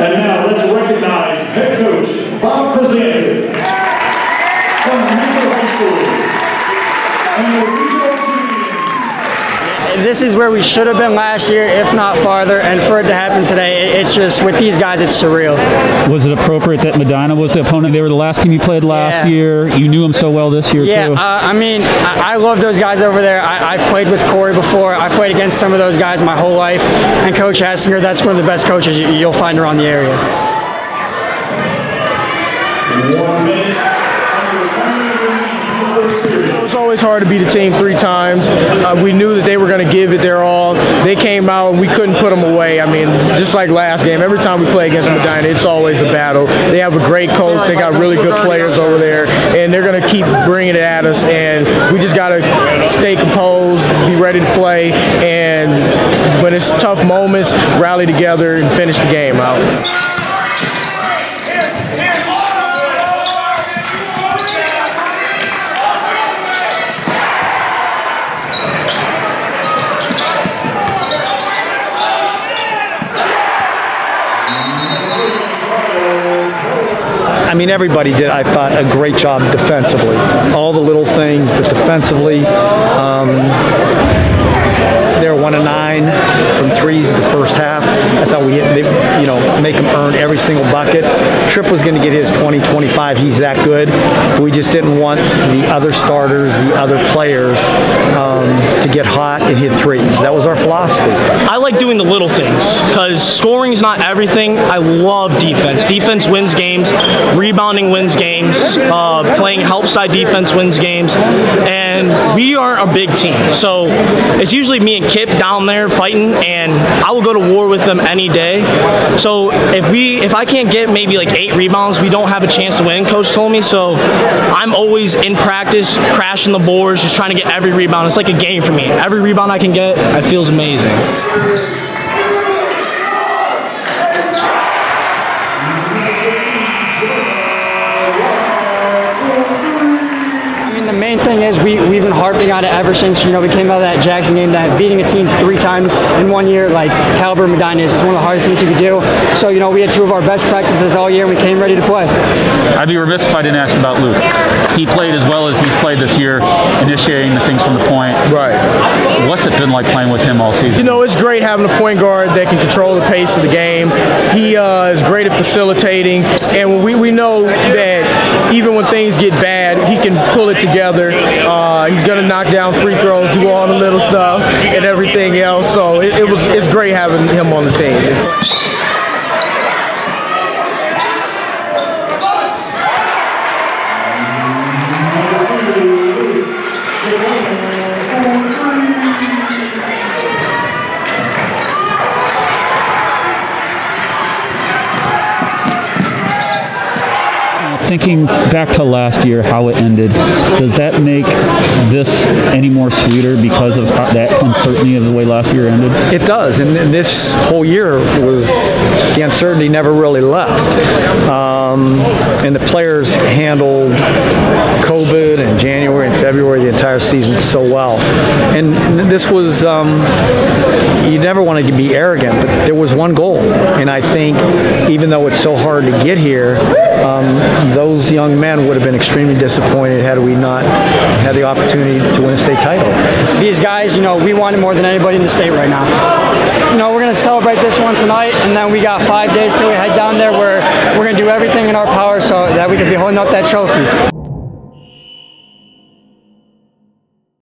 And now let's recognize head coach Bob Krizancic from Mentor High School This is where we should have been last year, if not farther. And for it to happen today, it's just with these guys, it's surreal. Was it appropriate that Medina was the opponent? They were the last team you played last Yeah. year. You knew them so well this year Yeah, too. uh, I mean, I, I love those guys over there. I, I've played with Corey before. I've played against some of those guys my whole life. And Coach Hassinger, that's one of the best coaches you, you'll find around the area. One minute. Under one minute remaining in the first period. It was always hard to beat a team three times. Uh, we knew that they were going to give it their all. They came out and we couldn't put them away. I mean, just like last game, every time we play against Medina, it's always a battle. They have a great coach. They got really good players over there, and they're going to keep bringing it at us. And we just got to stay composed, be ready to play, and when it's tough moments, rally together and finish the game out. Mean, everybody did, I thought, a great job defensively. All the little things, but defensively, um, they were one and nine from threes the first half. I thought we, hit, you know, make them earn every single bucket. Tripp was going to get his 20, 25. He's that good. We just didn't want the other starters, the other players, um, to get hot and hit threes. That was our philosophy. I like doing the little things because scoring is not everything. I love defense. Defense wins games, rebounding wins games, uh, playing help side defense wins games, and we aren't a big team. So it's usually me and Kip down there fighting, and I will go to war with them any day. So if we, if I can't get maybe like eight rebounds, we don't have a chance to win. Coach told me so. I'm always in practice, crashing the boards, just trying to get every rebound. It's like a game for me. Every rebound I can get, it feels amazing. I mean, the main thing is we, we've been harping on it ever since, you know, we came out of that Jackson game that beating a team three times in one year, like caliber Medina is, it's one of the hardest things you could do. So, you know, we had two of our best practices all year and we came ready to play. I'd be remiss if I didn't ask about Luke. He played as well as he's played this year, initiating the things from the point. Right. What's it been like playing with him all season? You know, it's great having a point guard that can control the pace of the game. He uh, is great at facilitating, and we, we know that even when things get bad, he can pull it together. Uh, he's going to knock down free throws, do all the little stuff, and everything else. So it, it was it's great having him on the team. Thinking back to last year, how it ended, does that make this any more sweeter because of that uncertainty of the way last year ended? It does, and, and this whole year was the uncertainty never really left, um, and the players handled COVID and January and February the entire season so well, and, this was um, you never want to be arrogant, but there was one goal, and I think even though it's so hard to get here, um, those young men would have been extremely disappointed had we not had the opportunity to win a state title. These guys, you know, we wanted more than anybody in the state right now. You know, we're going to celebrate this one tonight, and then we got five days till we head down there where we're going to do everything in our power so that we can be holding up that trophy.